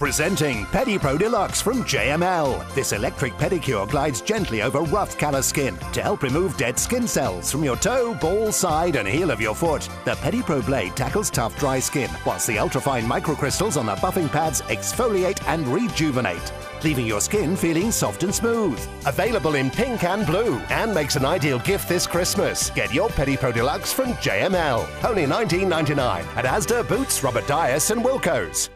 Presenting PediPro Deluxe from JML. This electric pedicure glides gently over rough callous skin to help remove dead skin cells from your toe, ball, side, and heel of your foot. The PediPro blade tackles tough, dry skin, whilst the ultrafine microcrystals on the buffing pads exfoliate and rejuvenate, leaving your skin feeling soft and smooth. Available in pink and blue, and makes an ideal gift this Christmas. Get your PediPro Deluxe from JML. Only $19.99 at Asda, Boots, Robert Dyas, and Wilko's.